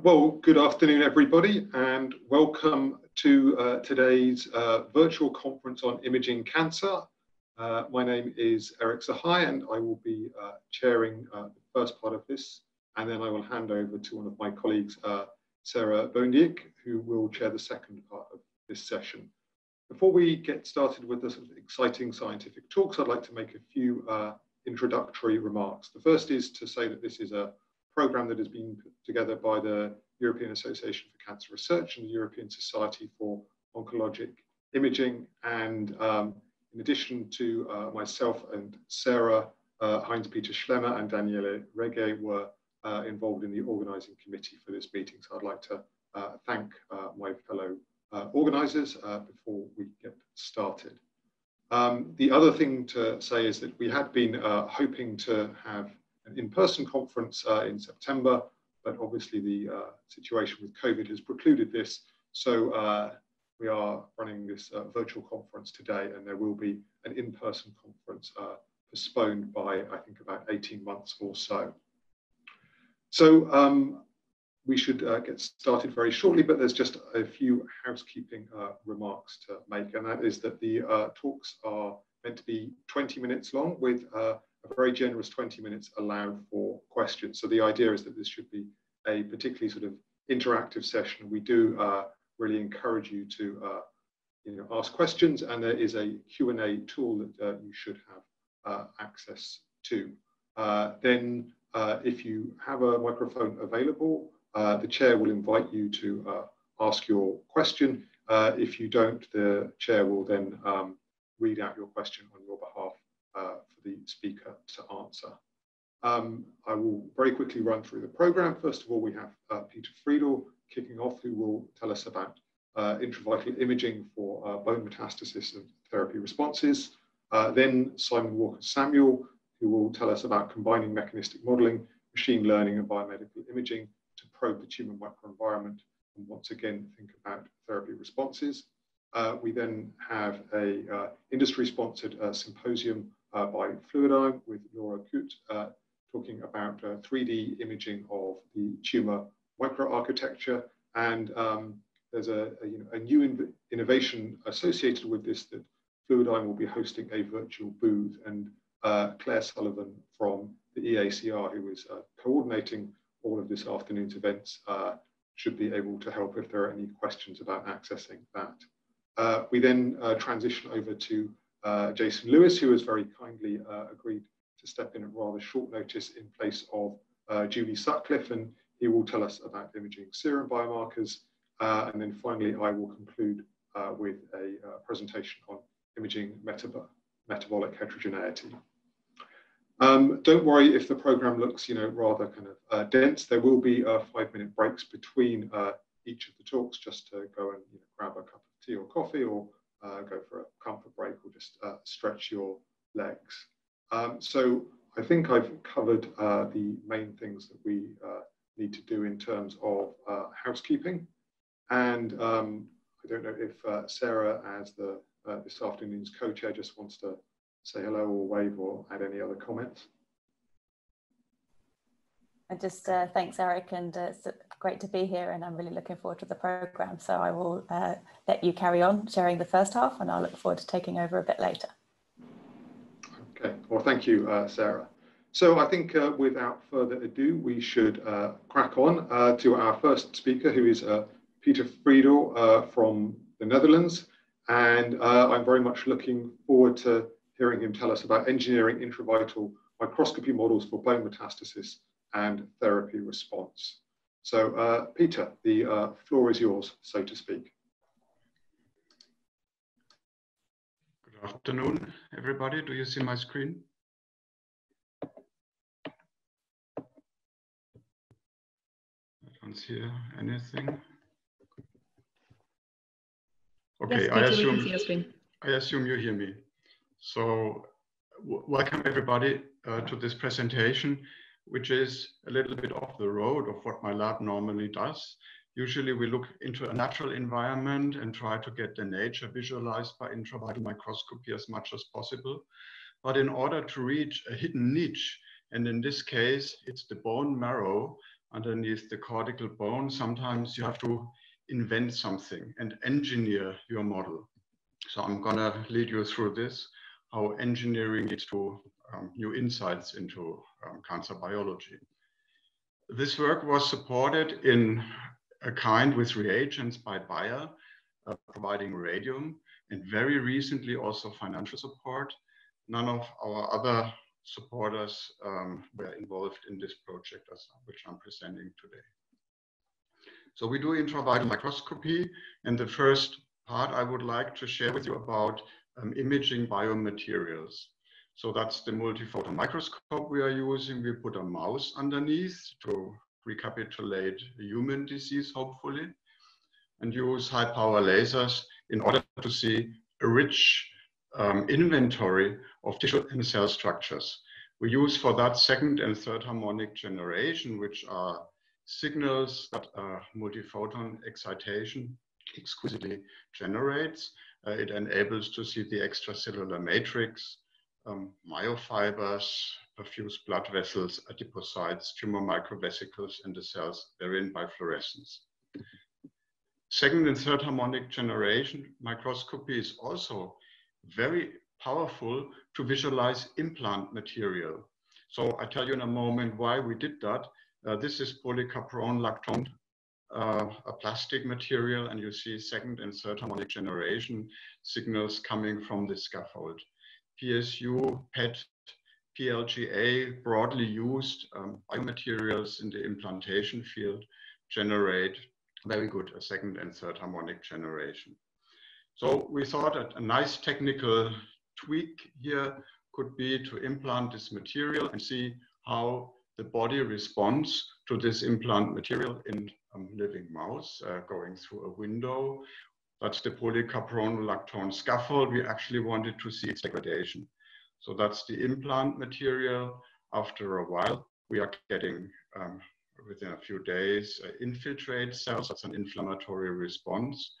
Well, good afternoon, everybody, and welcome to uh, today's uh, virtual conference on imaging cancer. Uh, my name is Erik Sahai, and I will be uh, chairing uh, the first part of this, and then I will hand over to one of my colleagues, uh, Sarah Bohndiek, who will chair the second part of this session. Before we get started with the sort of exciting scientific talks, I'd like to make a few introductory remarks. The first is to say that this is a program that has been put together by the European Association for Cancer Research and the European Society for Oncologic Imaging. And um, in addition to uh, myself and Sarah, uh, Heinz-Peter Schlemmer and Daniele Regge were uh, involved in the organizing committee for this meeting. So I'd like to uh, thank uh, my fellow uh, organizers before we get started. Um, the other thing to say is that we had been hoping to have an in-person conference uh, in September, but obviously the uh, situation with COVID has precluded this. So uh, we are running this uh, virtual conference today, and there will be an in-person conference uh, postponed by, I think, about 18 months or so. So um, we should uh, get started very shortly, but there's just a few housekeeping remarks to make, and that is that the talks are meant to be 20 minutes long with a very generous 20 minutes allowed for questions. So the idea is that this should be a particularly sort of interactive session. We do uh, really encourage you to uh, you know, ask questions and there is a Q&A tool that uh, you should have uh, access to. Uh, then uh, if you have a microphone available, the chair will invite you to ask your question. if you don't, the chair will then um, read out your question on your behalf uh, for the speaker to answer. Um, I will very quickly run through the program. First of all, we have uh, Peter Friedl kicking off, who will tell us about uh, intravital imaging for uh, bone metastasis and therapy responses. Uh, then Simon Walker Samuel, who will tell us about combining mechanistic modeling, machine learning, and biomedical imaging to probe the tumor microenvironment and once again think about therapy responses. Uh, we then have a industry-sponsored symposium uh, by Fluidigm with Laura Kütt, uh, talking about 3D uh, imaging of the tumor microarchitecture. And um, there's a, a, you know, a new in innovation associated with this that Fluidigm will be hosting a virtual booth. And uh, Claire Sullivan from the EACR, who is uh, coordinating all of this afternoon's events, uh, should be able to help if there are any questions about accessing that. we then transition over to uh, Jason Lewis, who has very kindly uh, agreed to step in at rather short notice in place of uh, Julie Sutcliffe, and he will tell us about imaging serum biomarkers. Uh, and then finally, I will conclude uh, with a uh, presentation on imaging metab metabolic heterogeneity. Um, don't worry if the program looks, you know, rather kind of dense. There will be five-minute breaks between each of the talks just to go and you know, grab a cup of tea or coffee or uh, go for a comfort break or just uh, stretch your legs. Um, so I think I've covered uh, the main things that we uh, need to do in terms of uh, housekeeping. And um, I don't know if uh, Sarah, as the this afternoon's co-chair, just wants to say hello or wave or add any other comments. And just uh, thanks, Erik, and uh, it's great to be here, and I'm really looking forward to the program. So I will uh, let you carry on sharing the first half, and I'll look forward to taking over a bit later. Okay, well, thank you, uh, Sarah. So I think uh, without further ado, we should uh, crack on to our first speaker, who is Peter Friedl from the Netherlands. And I'm very much looking forward to hearing him tell us about engineering intravital microscopy models for bone metastasis and therapy response. So uh, Peter, the uh, floor is yours, so to speak. Good afternoon, everybody. Do you see my screen? I don't see anything. Okay, yes, I assume I assume you hear me. So welcome everybody uh, to this presentation which is a little bit off the road of what my lab normally does. Usually we look into a natural environment and try to get the nature visualized by intravital microscopy as much as possible. But in order to reach a hidden niche, and in this case, it's the bone marrow, underneath the cortical bone, sometimes you have to invent something and engineer your model. So I'm gonna lead you through this, how engineering leads to um, new insights into um, cancer biology. This work was supported in a kind with reagents by Bayer, uh, providing radium, and very recently also financial support. None of our other supporters um, were involved in this project, as, which I'm presenting today. So we do intravital microscopy, and the first part I would like to share with you about um, imaging biomaterials. So that's the multiphoton microscope we are using. We put a mouse underneath to recapitulate human disease, hopefully, and use high power lasers in order to see a rich um, inventory of tissue and cell structures. We use for that second and third harmonic generation, which are signals that uh, multiphoton excitation exquisitely generates. Uh, it enables to see the extracellular matrix, um, myofibers, perfused blood vessels, adipocytes, tumor microvesicles, and the cells therein by fluorescence. Second and third harmonic generation microscopy is also very powerful to visualize implant material. So I tell you in a moment why we did that. Uh, this is polycaprolactone, uh, a plastic material, and you see second and third harmonic generation signals coming from the scaffold. PSU, PET, PLGA, broadly used um, biomaterials in the implantation field, generate very good a second and third harmonic generation. So we thought that a nice technical tweak here could be to implant this material and see how the body responds to this implant material in a living mouse uh, going through a window. That's the polycapron scaffold. We actually wanted to see its degradation. So that's the implant material. After a while, we are getting, um, within a few days, uh, infiltrate cells. That's an inflammatory response.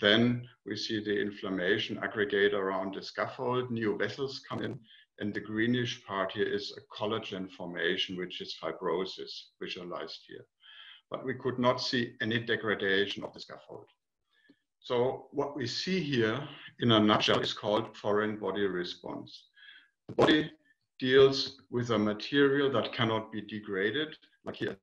Then we see the inflammation aggregate around the scaffold. New vessels come in and the greenish part here is a collagen formation, which is fibrosis visualized here. But we could not see any degradation of the scaffold. So what we see here in a nutshell is called foreign body response. The body deals with a material that cannot be degraded, like here,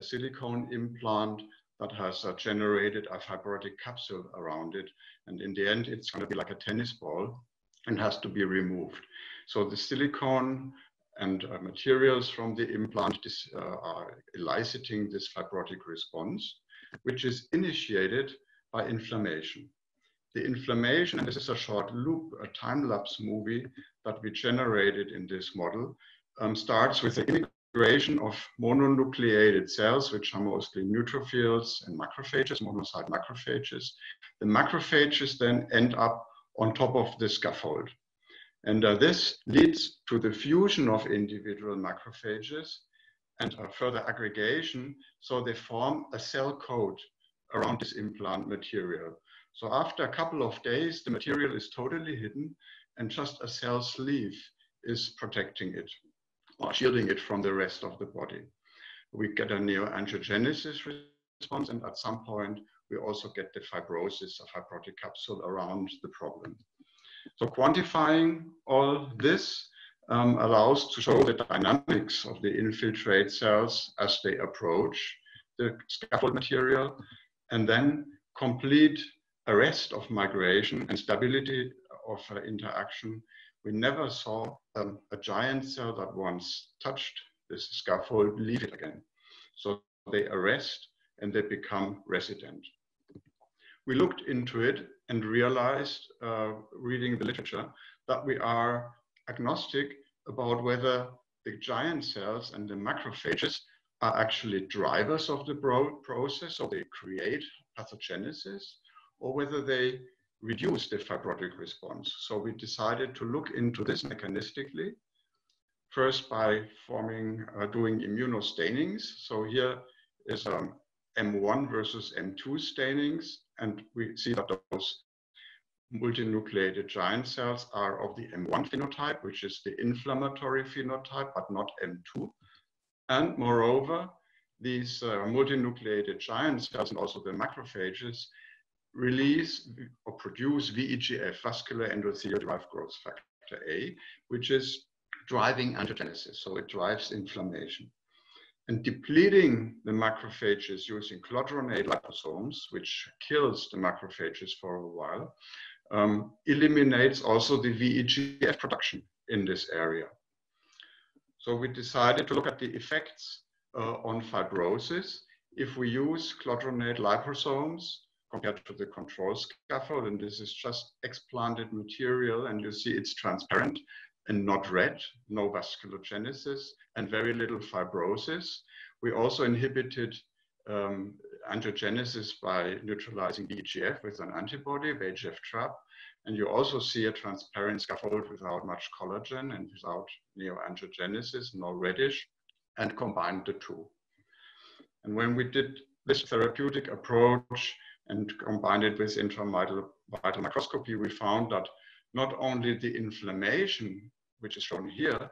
a silicone implant that has uh, generated a fibrotic capsule around it. And in the end, it's going to be like a tennis ball and has to be removed. So the silicone and uh, materials from the implant uh, are eliciting this fibrotic response, which is initiated by inflammation. The inflammation, and this is a short loop, a time-lapse movie that we generated in this model, um, starts with the integration of mononucleated cells, which are mostly neutrophils and macrophages, monocyte macrophages. The macrophages then end up on top of the scaffold. And uh, this leads to the fusion of individual macrophages and uh, further aggregation. So they form a cell coat around this implant material. So after a couple of days, the material is totally hidden and just a cell sleeve is protecting it or shielding it from the rest of the body. We get a neoangiogenesis response and at some point we also get the fibrosis, a fibrotic capsule around the problem. So quantifying all this um, allows to show the dynamics of the infiltrate cells as they approach the scaffold material and then complete arrest of migration and stability of uh, interaction. We never saw um, a giant cell that once touched this scaffold leave it again. So they arrest and they become resident. We looked into it and realized, uh, reading the literature, that we are agnostic about whether the giant cells and the macrophages are actually drivers of the process, or they create pathogenesis, or whether they reduce the fibrotic response. So we decided to look into this mechanistically, first by forming, uh, doing immunostainings. So here is um, M1 versus M2 stainings, and we see that those multinucleated giant cells are of the M1 phenotype, which is the inflammatory phenotype, but not M2. And moreover, these uh, multinucleated giant cells and also the macrophages release or produce VEGF, vascular endothelial derived growth factor A, which is driving angiogenesis. So it drives inflammation. And depleting the macrophages using clodronate liposomes, which kills the macrophages for a while, um, eliminates also the VEGF production in this area. So we decided to look at the effects uh, on fibrosis if we use clodronate liposomes compared to the control scaffold. And this is just explanted material and you see it's transparent and not red, no vasculogenesis and very little fibrosis. We also inhibited um, angiogenesis by neutralizing VEGF with an antibody, VEGF trap. And you also see a transparent scaffold without much collagen and without neoangiogenesis, no reddish, and combined the two. And when we did this therapeutic approach and combined it with intravital microscopy, we found that not only the inflammation, which is shown here,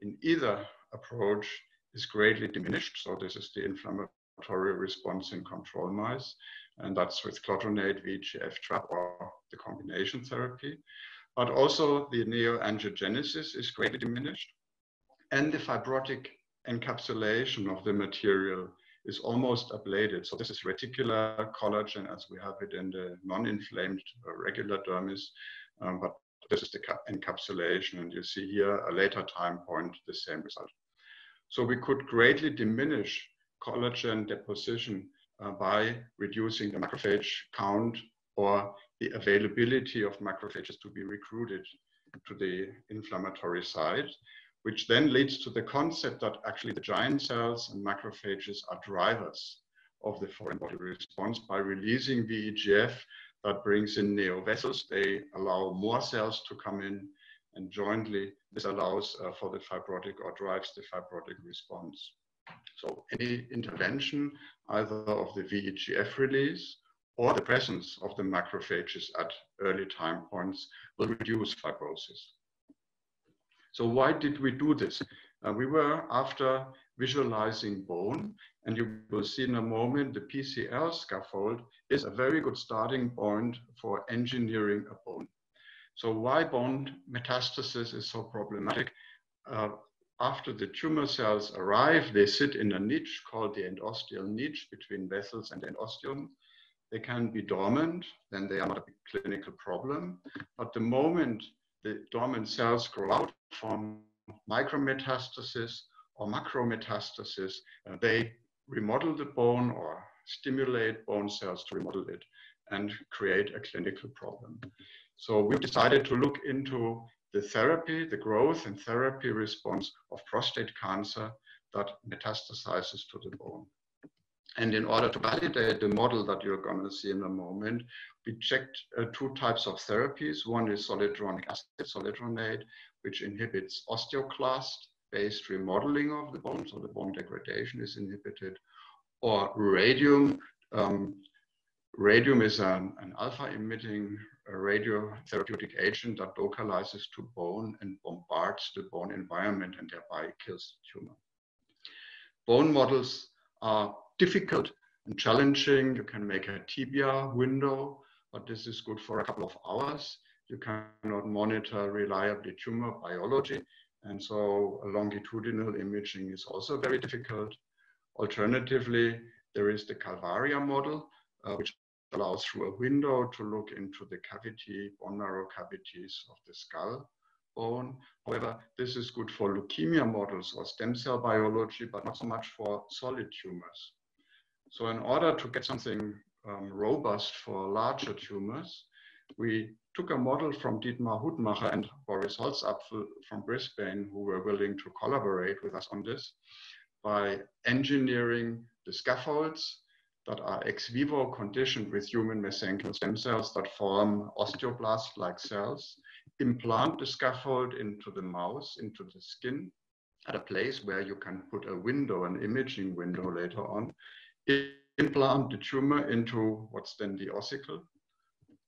in either approach is greatly diminished. So this is the inflammatory response in control mice, and that's with clodronate, VEGF trap, or the combination therapy. But also the neoangiogenesis is greatly diminished, and the fibrotic encapsulation of the material is almost ablated. So this is reticular collagen as we have it in the non-inflamed uh, regular dermis, um, but this is the encapsulation. And you see here a later time point, the same result. So we could greatly diminish collagen deposition uh, by reducing the macrophage count or the availability of macrophages to be recruited to the inflammatory site, which then leads to the concept that actually the giant cells and macrophages are drivers of the foreign body response by releasing VEGF that brings in neovessels. They allow more cells to come in and jointly this allows uh, for the fibrotic or drives the fibrotic response. So any intervention either of the VEGF release or the presence of the macrophages at early time points will reduce fibrosis. So why did we do this? Uh, we were after visualizing bone, and you will see in a moment the PCL scaffold is a very good starting point for engineering a bone. So why bone metastasis is so problematic? Uh, after the tumor cells arrive, they sit in a niche called the endosteal niche between vessels and endosteum. They can be dormant, then they are not a clinical problem. But the moment the dormant cells grow out from micrometastasis or macrometastasis, uh, they remodel the bone or stimulate bone cells to remodel it and create a clinical problem. So we decided to look into the therapy, the growth and therapy response of prostate cancer that metastasizes to the bone. And in order to validate the model that you're going to see in a moment, we checked uh, two types of therapies. One is zoledronic acid, zoledronate, which inhibits osteoclast-based remodeling of the bone, so the bone degradation is inhibited, or radium. Um, radium is an, an alpha-emitting uh, radiotherapeutic agent that localizes to bone and bombards the bone environment and thereby kills the tumor. Bone models are difficult and challenging. You can make a tibia window, but this is good for a couple of hours. You cannot monitor reliably tumor biology. And so longitudinal imaging is also very difficult. Alternatively, there is the Calvaria model, uh, which allows through a window to look into the cavity, bone marrow cavities of the skull bone. However, this is good for leukemia models or stem cell biology, but not so much for solid tumors. So in order to get something um, robust for larger tumors, we took a model from Dietmar Hutmacher and Boris Holzapfel from Brisbane, who were willing to collaborate with us on this by engineering the scaffolds that are ex vivo conditioned with human mesenchymal stem cells that form osteoblast-like cells, implant the scaffold into the mouse, into the skin, at a place where you can put a window, an imaging window later on, implant the tumor into what's then the ossicle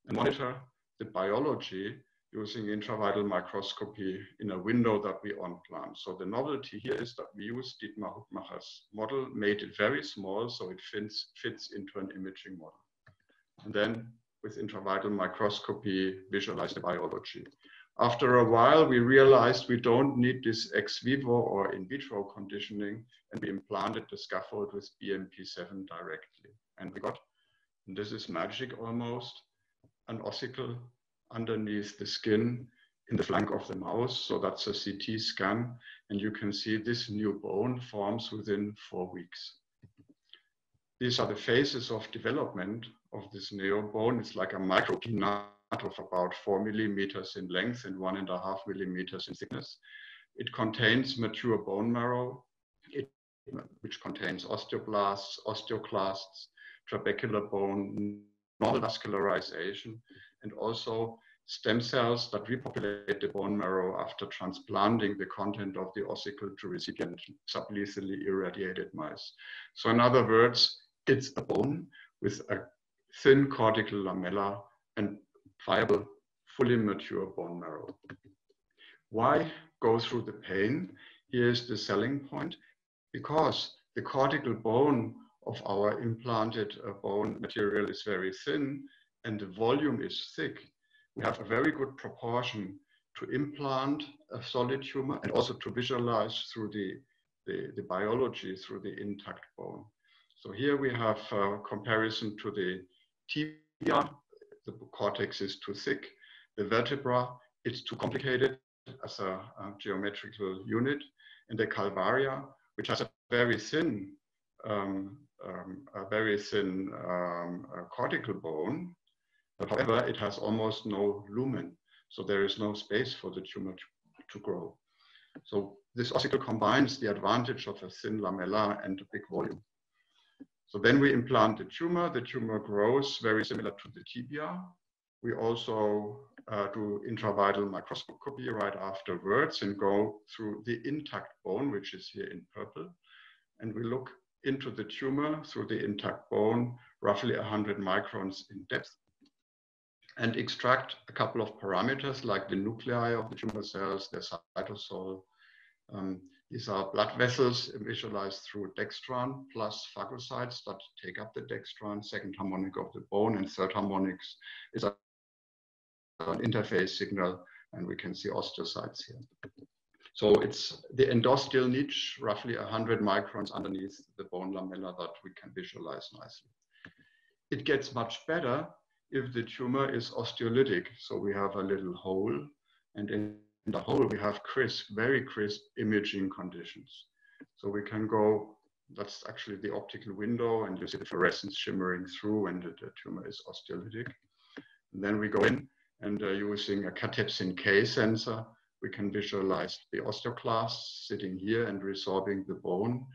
and monitor the biology using intravital microscopy in a window that we on-plant. So the novelty here is that we use Dietmar Hutmacher's model, made it very small so it fits, fits into an imaging model. And then with intravital microscopy, visualize the biology. After a while, we realized we don't need this ex vivo or in vitro conditioning, and we implanted the scaffold with BMP7 directly. And we got, and this is magic almost, an ossicle underneath the skin in the flank of the mouse. So that's a CT scan. And you can see this new bone forms within four weeks. These are the phases of development of this neo bone. It's like a micropeanut of about four millimeters in length and one and a half millimeters in thickness. It contains mature bone marrow, it, which contains osteoblasts, osteoclasts, trabecular bone, normal vascularization, and also stem cells that repopulate the bone marrow after transplanting the content of the ossicle to recipient sublethally irradiated mice. So in other words, it's a bone with a thin cortical lamella and viable, fully mature bone marrow. Why go through the pain? Here's the selling point. Because the cortical bone of our implanted uh, bone material is very thin and the volume is thick, we have a very good proportion to implant a solid tumor and also to visualize through the, the, the biology through the intact bone. So here we have a comparison to the tibia. The cortex is too thick. The vertebra, it's too complicated as a, a geometrical unit. And the calvaria, which has a very thin, um, um, a very thin um, cortical bone, however, it has almost no lumen. So there is no space for the tumor to, to grow. So this ossicle combines the advantage of a thin lamella and a big volume. So then we implant the tumor. The tumor grows very similar to the tibia. We also uh, do intravital microscopy right afterwards and go through the intact bone, which is here in purple. And we look into the tumor through the intact bone, roughly 100 microns in depth and extract a couple of parameters like the nuclei of the tumor cells, their cytosol. Um, these are blood vessels visualized through dextran plus phagocytes that take up the dextran, second harmonic of the bone, and third harmonics is an interface signal, and we can see osteocytes here. So it's the endosteal niche, roughly 100 microns underneath the bone lamella that we can visualize nicely. It gets much better if the tumor is osteolytic. So we have a little hole, and in the hole we have crisp, very crisp imaging conditions. So we can go, that's actually the optical window, and you see the fluorescence shimmering through, and the, the tumor is osteolytic. And then we go in, and uh, using a cathepsin K sensor, we can visualize the osteoclasts sitting here and resorbing the bone.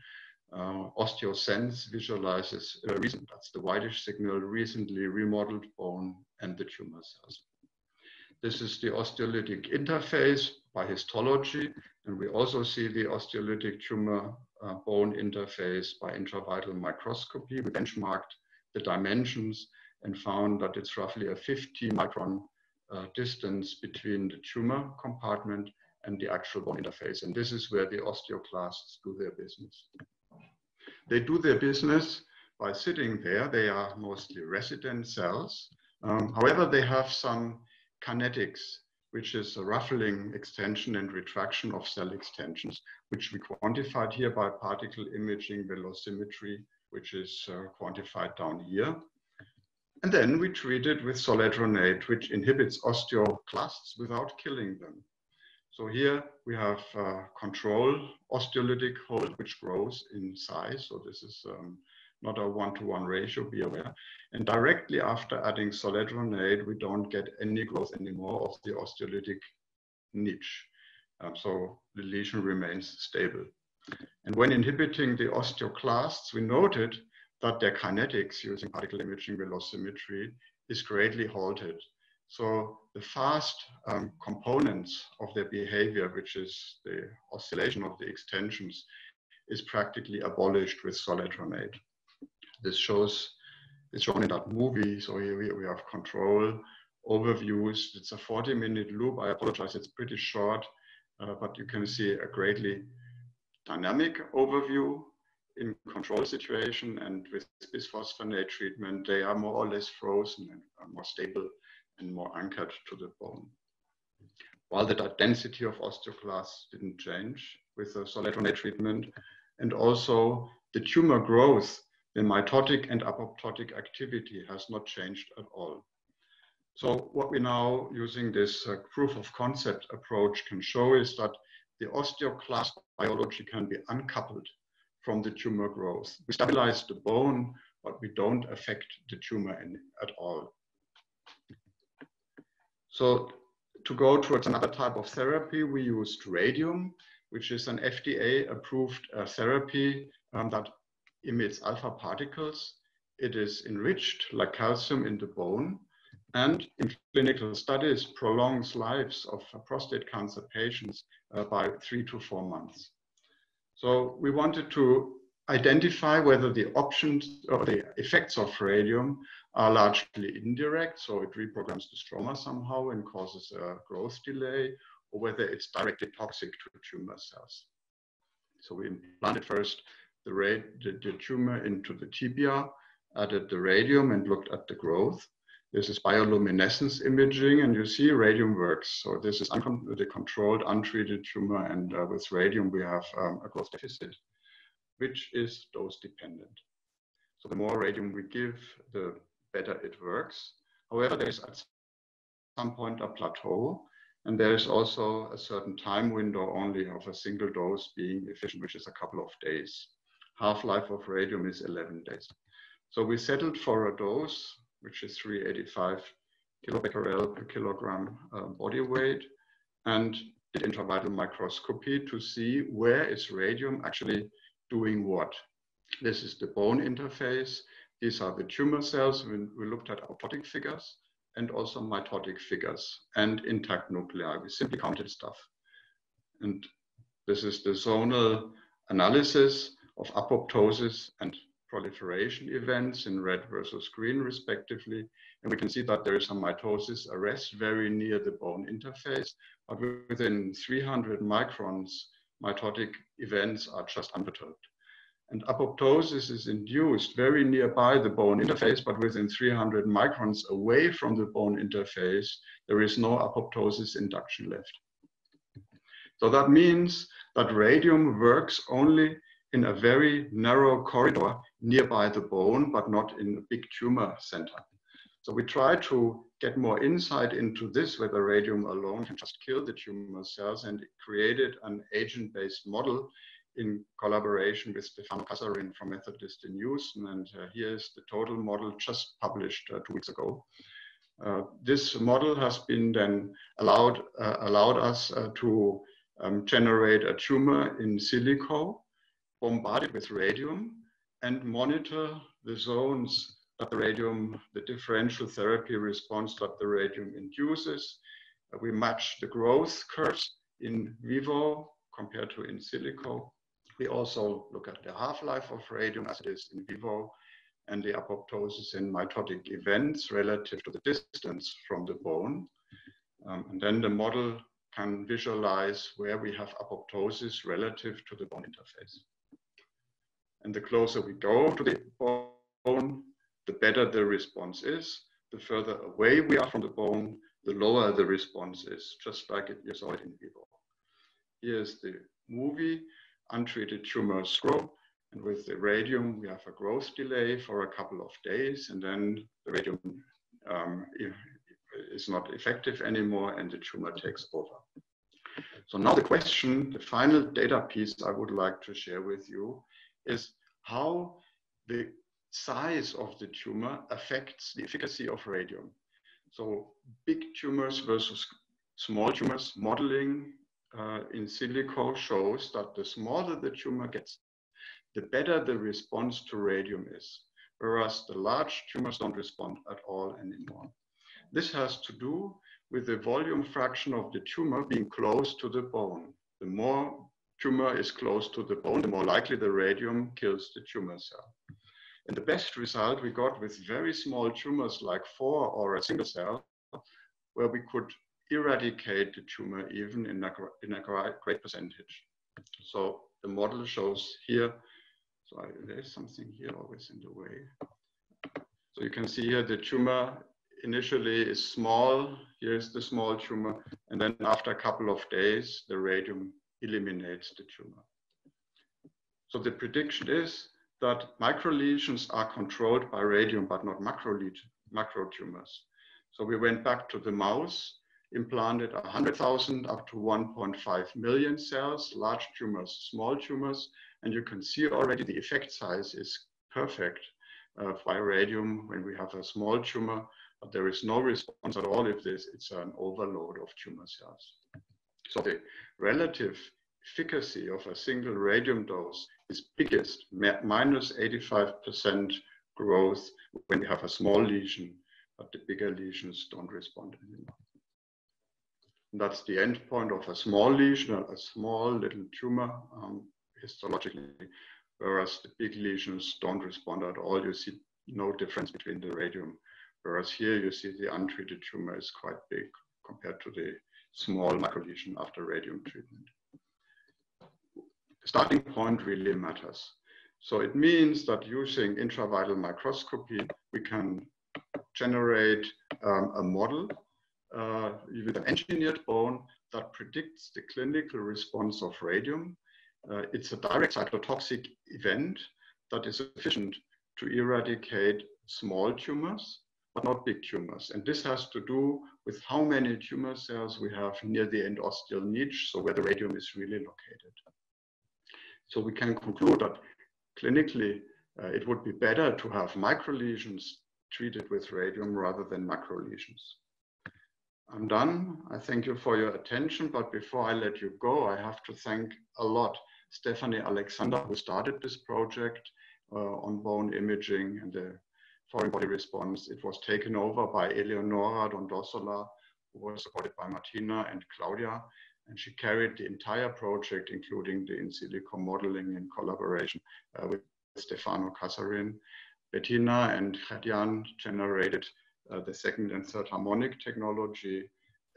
Uh, OsteoSense visualizes, uh, recent, that's the whitish signal, recently remodeled bone and the tumor cells. This is the osteolytic interface by histology, and we also see the osteolytic tumor uh, bone interface by intravital microscopy. We benchmarked the dimensions and found that it's roughly a 50 micron uh, distance between the tumor compartment and the actual bone interface. And this is where the osteoclasts do their business. They do their business by sitting there. They are mostly resident cells. Um, however, they have some kinetics, which is a ruffling extension and retraction of cell extensions, which we quantified here by particle imaging velocimetry, which is uh, quantified down here. And then we treat it with zoledronate, which inhibits osteoclasts without killing them. So here we have uh, control osteolytic hold, which grows in size. So this is um, not a one-to-one -one ratio, be aware. And directly after adding zoledronate, we don't get any growth anymore of the osteolytic niche. Um, so the lesion remains stable. And when inhibiting the osteoclasts, we noted that their kinetics using particle imaging velocimetry is greatly halted. So the fast um, components of their behavior, which is the oscillation of the extensions, is practically abolished with zoledronate. This shows, it's shown in that movie. So here we, we have control overviews. It's a 40 minute loop. I apologize, it's pretty short, uh, but you can see a greatly dynamic overview in control situation and with bisphosphonate treatment, they are more or less frozen and more stable and more anchored to the bone. While the density of osteoclasts didn't change with the zoledronate treatment, and also the tumor growth, the mitotic and apoptotic activity has not changed at all. So what we now using this uh, proof of concept approach can show is that the osteoclast biology can be uncoupled from the tumor growth. We stabilize the bone, but we don't affect the tumor in, at all. So to go towards another type of therapy, we used radium, which is an FDA approved uh, therapy um, that emits alpha particles. It is enriched like calcium in the bone and in clinical studies prolongs lives of prostate cancer patients uh, by three to four months. So we wanted to identify whether the options or the effects of radium are largely indirect, so it reprograms the stroma somehow and causes a growth delay, or whether it's directly toxic to tumor cells. So we implanted first the, the, the tumor into the tibia, added the radium and looked at the growth. This is bioluminescence imaging, and you see radium works. So this is the controlled, untreated tumor, and uh, with radium we have um, a growth deficit, which is dose dependent. So the more radium we give, the better it works. However, there is at some point a plateau, and there is also a certain time window only of a single dose being efficient, which is a couple of days. Half-life of radium is 11 days. So we settled for a dose, which is 385 kilobecquerel per kilogram uh, body weight, and did intravital microscopy to see where is radium actually doing what. This is the bone interface. These are the tumor cells. We, we looked at apoptotic figures and also mitotic figures and intact nuclei. We simply counted stuff. And this is the zonal analysis of apoptosis and proliferation events in red versus green respectively. And we can see that there is some mitosis arrest very near the bone interface, but within 300 microns, mitotic events are just unperturbed. And apoptosis is induced very nearby the bone interface, but within 300 microns away from the bone interface, there is no apoptosis induction left. So that means that radium works only in a very narrow corridor nearby the bone, but not in a big tumor center. So we try to get more insight into this, whether radium alone can just kill the tumor cells and created an agent-based model in collaboration with Stefano Casarin from Methodist in Houston. And uh, here's the total model just published uh, two weeks ago. Uh, this model has been then allowed, uh, allowed us uh, to um, generate a tumor in silico, bombarded with radium, and monitor the zones that the radium, the differential therapy response that the radium induces. Uh, we match the growth curves in vivo compared to in silico we also look at the half-life of radium as it is in vivo and the apoptosis in mitotic events relative to the distance from the bone. Um, and then the model can visualize where we have apoptosis relative to the bone interface. And the closer we go to the bone, the better the response is. The further away we are from the bone, the lower the response is, just like it, you saw it in vivo. Here's the movie untreated tumors grow. And with the radium, we have a growth delay for a couple of days, and then the radium um, is not effective anymore, and the tumor takes over. So now the question, the final data piece I would like to share with you is how the size of the tumor affects the efficacy of radium. So big tumors versus small tumors, modeling uh, in silico shows that the smaller the tumor gets, the better the response to radium is, whereas the large tumors don't respond at all anymore. This has to do with the volume fraction of the tumor being close to the bone. The more tumor is close to the bone, the more likely the radium kills the tumor cell. And the best result we got with very small tumors like four or a single cell where we could eradicate the tumor even in a, in a great percentage. So the model shows here, so there's something here always in the way. So you can see here the tumor initially is small. Here's the small tumor. And then after a couple of days, the radium eliminates the tumor. So the prediction is that microlesions are controlled by radium, but not macro, macro tumors. So we went back to the mouse, implanted 100,000 up to 1.5 million cells, large tumors, small tumors, and you can see already the effect size is perfect uh, by radium when we have a small tumor, but there is no response at all if this, it's an overload of tumor cells. So the relative efficacy of a single radium dose is biggest, minus 85% growth when we have a small lesion, but the bigger lesions don't respond anymore. That's the end point of a small lesion, a small little tumor um, histologically, whereas the big lesions don't respond at all. You see no difference between the radium, whereas here you see the untreated tumor is quite big compared to the small microlesion after radium treatment starting point really matters. So it means that using intravital microscopy, we can generate um, a model uh, with an engineered bone that predicts the clinical response of radium. Uh, it's a direct cytotoxic event that is sufficient to eradicate small tumors, but not big tumors. And this has to do with how many tumor cells we have near the endosteal niche, so where the radium is really located. So we can conclude that clinically, uh, it would be better to have microlesions treated with radium rather than macrolesions. I'm done. I thank you for your attention. But before I let you go, I have to thank a lot Stephanie Alexander, who started this project uh, on bone imaging and the foreign body response. It was taken over by Eleonora Dondosola, who was supported by Martina and Claudia. And she carried the entire project, including the in silico modeling in collaboration uh, with Stefano Casarin. Bettina and Khadian generated the second and third harmonic technology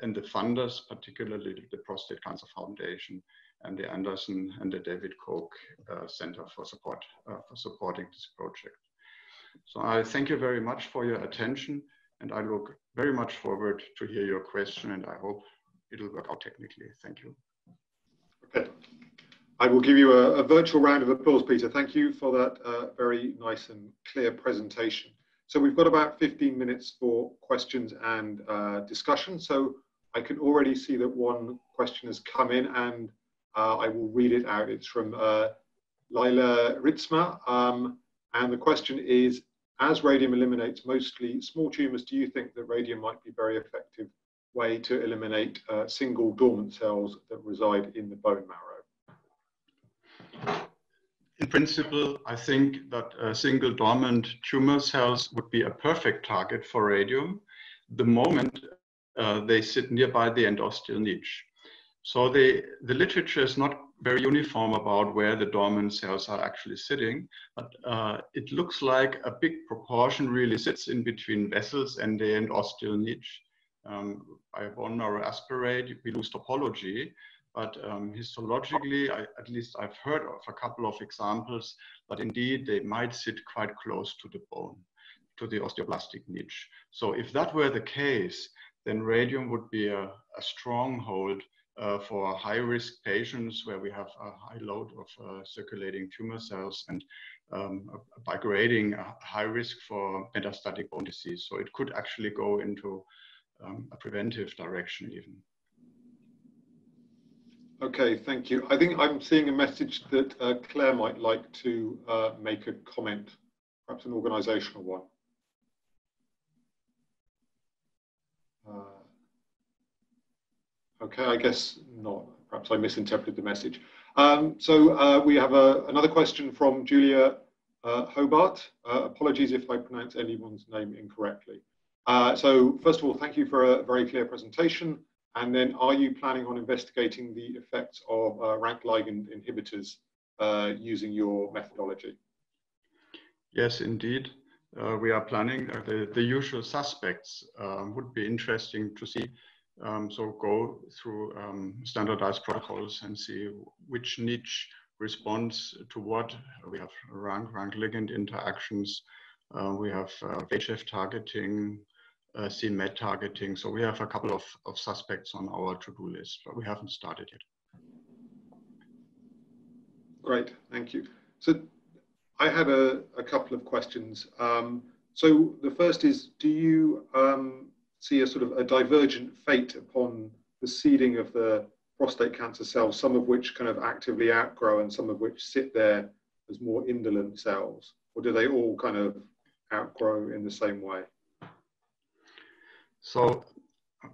and the funders, particularly the Prostate Cancer Foundation and the Anderson and the David Koch uh, Center for support uh, for supporting this project. So I thank you very much for your attention and I look very much forward to hear your question and I hope it'll work out technically. Thank you. Okay. I will give you a, a virtual round of applause, Peter. Thank you for that uh, very nice and clear presentation. So we've got about 15 minutes for questions and uh, discussion. So I can already see that one question has come in and uh, I will read it out. It's from uh, Lila Ritsma. Um, and the question is, as radium eliminates mostly small tumors, do you think that radium might be a very effective way to eliminate uh, single dormant cells that reside in the bone marrow? In principle, I think that uh, single dormant tumor cells would be a perfect target for radium the moment uh, they sit nearby the endosteal niche. So the, the literature is not very uniform about where the dormant cells are actually sitting, but uh, it looks like a big proportion really sits in between vessels and the endosteal niche um, by bone marrow aspirate, we lose topology. But um, histologically, I, at least I've heard of a couple of examples, but indeed they might sit quite close to the bone, to the osteoblastic niche. So if that were the case, then radium would be a, a stronghold uh, for high-risk patients where we have a high load of uh, circulating tumor cells and um, by grading a high risk for metastatic bone disease. So it could actually go into um, a preventive direction even. Okay, thank you. I think I'm seeing a message that uh, Claire might like to uh, make a comment, perhaps an organizational one. Uh, okay, I guess not. Perhaps I misinterpreted the message. Um, so uh, we have a, another question from Julia uh, Hobart. Uh, apologies if I pronounce anyone's name incorrectly. Uh, so first of all, thank you for a very clear presentation. And then are you planning on investigating the effects of uh, rank ligand inhibitors uh, using your methodology? Yes, indeed. uh, we are planning uh, the, the usual suspects um, would be interesting to see. Um, so go through um, standardized protocols and see which niche responds to what. We have rank, rank ligand interactions. Uh, we have uh, VEGF targeting, uh, c-Met targeting. So we have a couple of, of suspects on our to-do list, but we haven't started yet. Great, thank you. So I had a, a couple of questions. Um, so the first is, do you um, see a sort of a divergent fate upon the seeding of the prostate cancer cells, some of which kind of actively outgrow and some of which sit there as more indolent cells? Or do they all kind of outgrow in the same way? So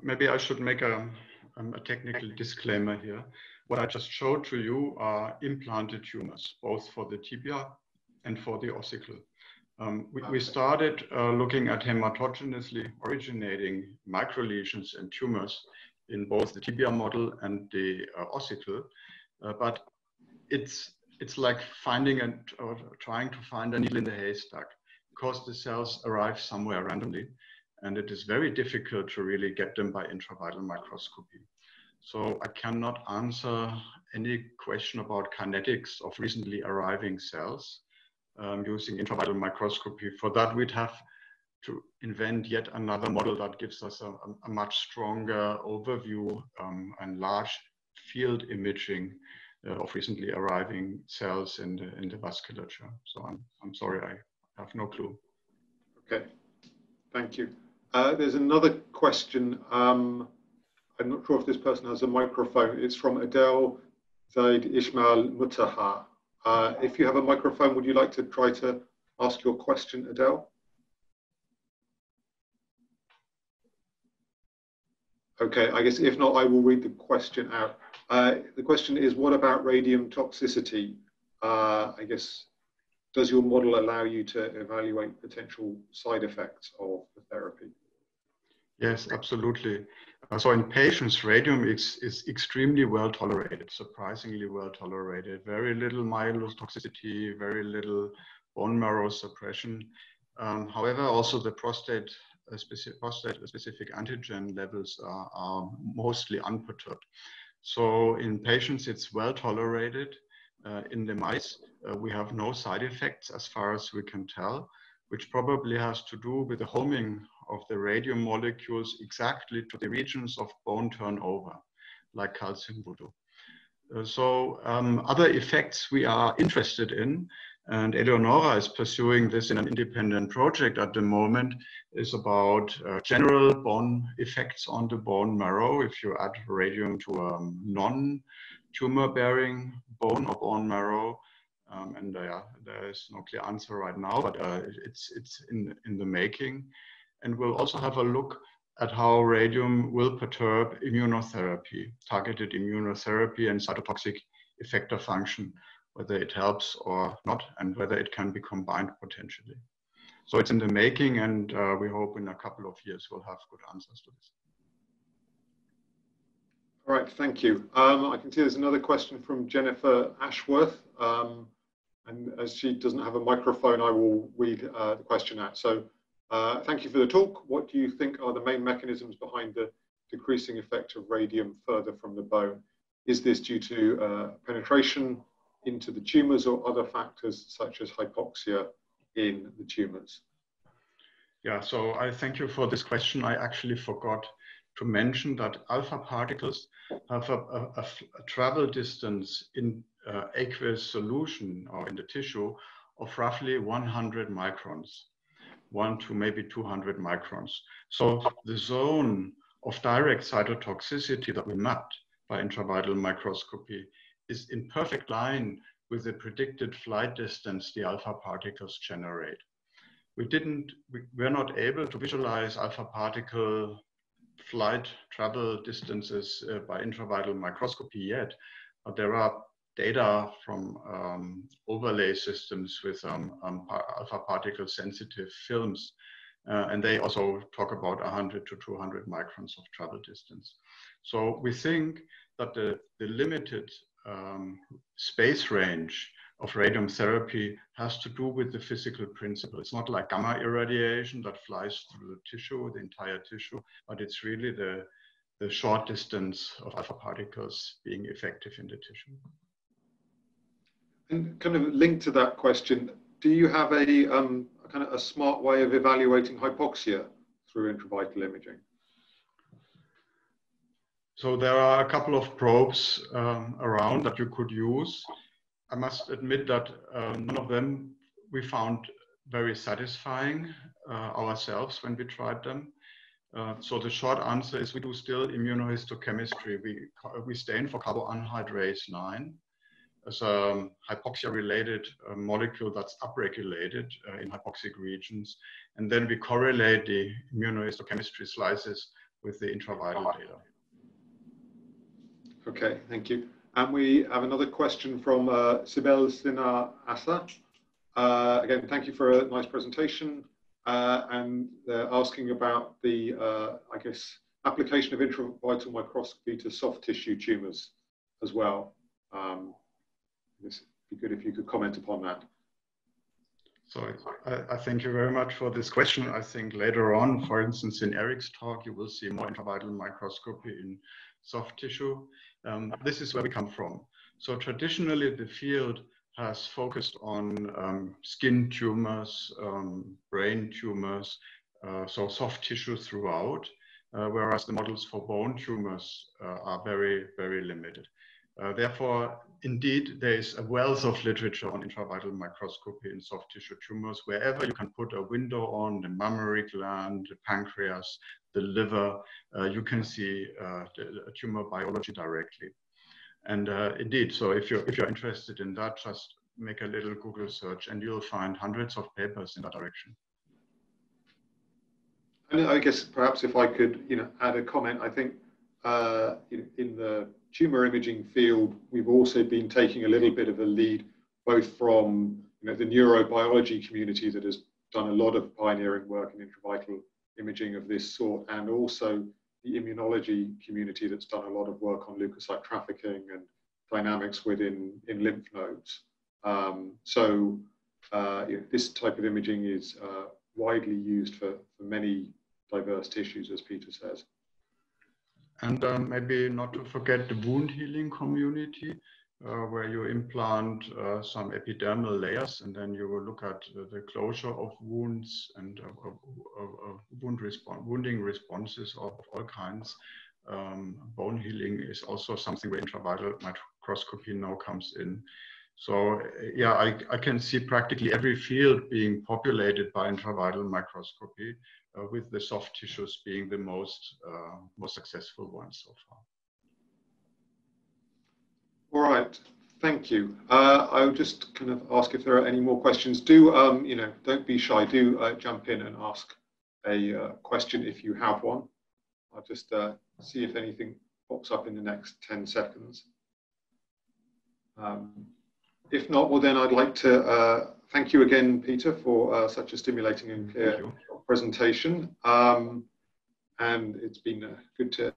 maybe I should make a, um, a technical disclaimer here. What I just showed to you are implanted tumors, both for the tibia and for the ossicle. Um, we, we, started uh, looking at hematogenously originating microlesions and tumors in both the tibia model and the uh, ossicle, uh, but it's it's like finding and or trying to find a needle in the haystack because the cells arrive somewhere randomly, and it is very difficult to really get them by intravital microscopy. So I cannot answer any question about kinetics of recently arriving cells um, using intravital microscopy. For that, we'd have to invent yet another model that gives us a, a much stronger overview um, and large field imaging uh, of recently arriving cells in the, in the vasculature. So I'm, I'm sorry, I have no clue. Okay, thank you. Uh, there's another question. Um, I'm not sure if this person has a microphone. It's from Adele Zaid Ismail Mutaha. Uh, if you have a microphone, would you like to try to ask your question, Adele? Okay, I guess if not, I will read the question out. Uh, the question is, what about radium toxicity? Uh, I guess, does your model allow you to evaluate potential side effects of the therapy? Yes, absolutely. So in patients, radium is, is extremely well tolerated, surprisingly well tolerated. Very little myelotoxicity, very little bone marrow suppression. Um, however, also the prostate uh, specific, prostate specific antigen levels are, are, mostly unperturbed. So in patients, it's well tolerated. Uh, in the mice, uh, we have no side effects as far as we can tell, which probably has to do with the homing of the radium molecules exactly to the regions of bone turnover, like calcium would Uh, so um, other effects we are interested in, and Eleonora is pursuing this in an independent project at the moment, is about uh, general bone effects on the bone marrow. If you add radium to a non-tumor bearing bone or bone marrow, um, and uh, there is no clear answer right now, but uh, it's, it's in, in the making and we'll also have a look at how radium will perturb immunotherapy, targeted immunotherapy and cytotoxic effector function, whether it helps or not, and whether it can be combined potentially. So it's in the making, and uh, we hope in a couple of years we'll have good answers to this. All right, thank you. Um, I can see there's another question from Jennifer Ashworth. Um, and as she doesn't have a microphone, I will read uh, the question out. So uh, thank you for the talk. What do you think are the main mechanisms behind the decreasing effect of radium further from the bone? Is this due to uh, penetration into the tumors or other factors such as hypoxia in the tumors? Yeah, so I thank you for this question. I actually forgot to mention that alpha particles have a, a, a travel distance in uh, aqueous solution or in the tissue of roughly 100 microns one to maybe 200 microns. So the zone of direct cytotoxicity that we mapped by intravital microscopy is in perfect line with the predicted flight distance the alpha particles generate. We didn't, we were not able to visualize alpha particle flight travel distances uh, by intravital microscopy yet, but there are data from um, overlay systems with um, um, alpha particle sensitive films. Uh, and they also talk about 100 to 200 microns of travel distance. So we think that the, the limited um, space range of radium therapy has to do with the physical principle. It's not like gamma irradiation that flies through the tissue, the entire tissue, but it's really the, the short distance of alpha particles being effective in the tissue. And kind of linked to that question, do you have a, um, a kind of a smart way of evaluating hypoxia through intravital imaging? So there are a couple of probes um, around that you could use. I must admit that uh, none of them we found very satisfying uh, ourselves when we tried them. Uh, so the short answer is we do still immunohistochemistry. We, we stain for carboanhydrase 9 as a hypoxia-related uh, molecule that's upregulated uh, in hypoxic regions. And then we correlate the immunohistochemistry slices with the intravital data. Okay, thank you. And we have another question from uh, Sibel Sina Asa. Uh, again, thank you for a nice presentation. Uh, and they're asking about the, uh, I guess, application of intravital microscopy to soft tissue tumors as well. Um, would be good if you could comment upon that. So I, I, thank you very much for this question. I think later on, for instance, in Erik's talk, you will see more intravital microscopy in soft tissue. Um, this is where we come from. So traditionally, the field has focused on um, skin tumors, um, brain tumors, uh, so soft tissue throughout, uh, whereas the models for bone tumors uh, are very, very limited. Uh, therefore, indeed, there is a wealth of literature on intravital microscopy in soft tissue tumors. Wherever you can put a window on the mammary gland, the pancreas, the liver, uh, you can see uh, the tumor biology directly. And uh, indeed, so if you're, if you're interested in that, just make a little Google search and you'll find hundreds of papers in that direction. And I guess perhaps if I could, you know, add a comment, I think uh, in, in, the tumor imaging field, we've also been taking a little bit of a lead, both from you know, the neurobiology community that has done a lot of pioneering work in intravital imaging of this sort, and also the immunology community that's done a lot of work on leukocyte trafficking and dynamics within in lymph nodes. Um, so uh, this type of imaging is uh, widely used for, for many diverse tissues, as Peter says. And uh, maybe not to forget the wound healing community, uh, where you implant uh, some epidermal layers and then you will look at the closure of wounds and wound response, wounding responses of all kinds. Um, bone healing is also something where intravital microscopy now comes in. So yeah, I, I can see practically every field being populated by intravital microscopy uh, with the soft tissues being the most, uh, most successful ones so far. All right, thank you. Uh, I'll just kind of ask if there are any more questions. Do, um, you know, don't be shy. Do uh, jump in and ask a uh, question if you have one. I'll just uh, see if anything pops up in the next 10 seconds. Um, if not, well then I'd like to uh, thank you again, Peter, for uh, such a stimulating and clear presentation. Um, and it's been good to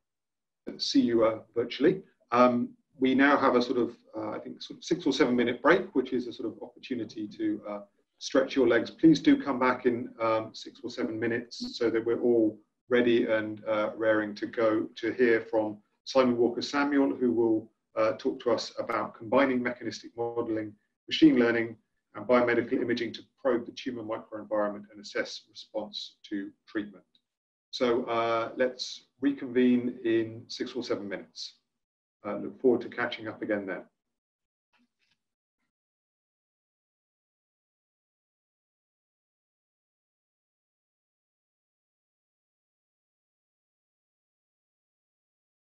see you virtually. Um, we now have a sort of, uh, I think, sort of six or seven minute break, which is a sort of opportunity to uh, stretch your legs. Please do come back in um, six or seven minutes so that we're all ready and uh, raring to go to hear from Simon Walker Samuel, who will uh, talk to us about combining mechanistic modeling, machine learning, and biomedical imaging to probe the tumor microenvironment and assess response to treatment. So uh, let's reconvene in six or seven minutes. Uh, look forward to catching up again then.